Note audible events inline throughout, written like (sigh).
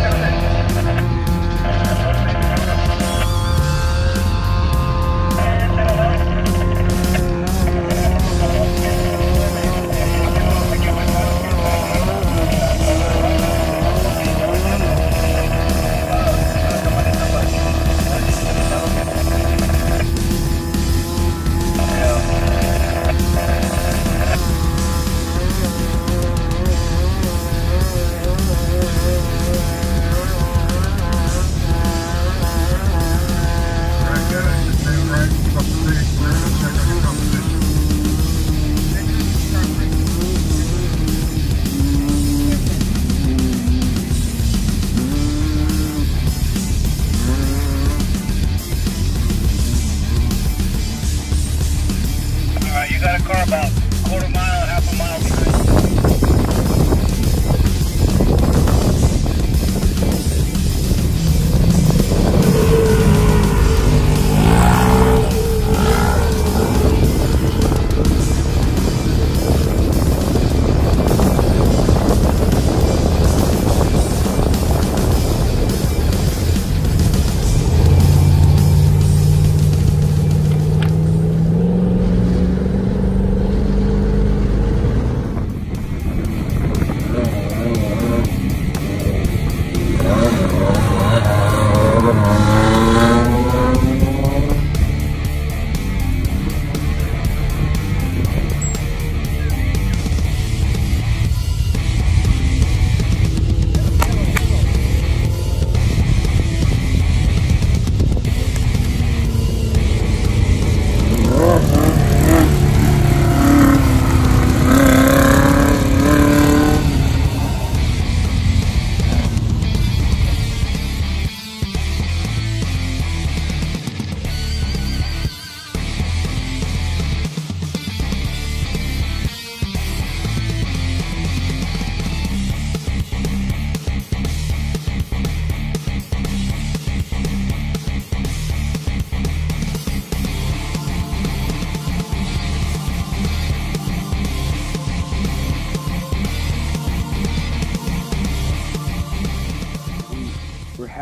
All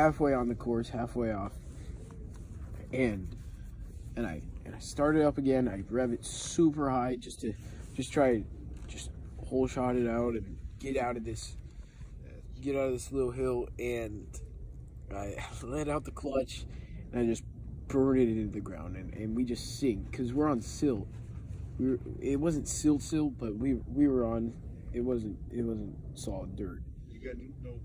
halfway on the course, halfway off, and and I and I started up again. I rev it super high just to just try just whole shot it out and get out of this get out of this little hill. And I (laughs) let out the clutch and I just burned it into the ground, and, and we just sink because we're on silt. We were, it wasn't silt silt, but we we were on. It wasn't it wasn't solid dirt. You got know,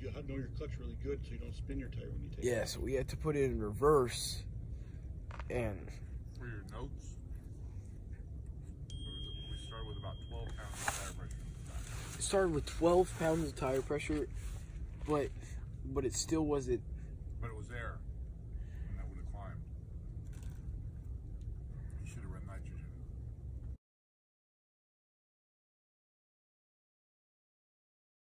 you got to know your clutch really good so you don't spin your tire when you take Yeah, so we had to put it in reverse, and For your notes, we started with about 12 pounds of tire pressure. it started with 12 pounds of tire pressure, but but it still wasn't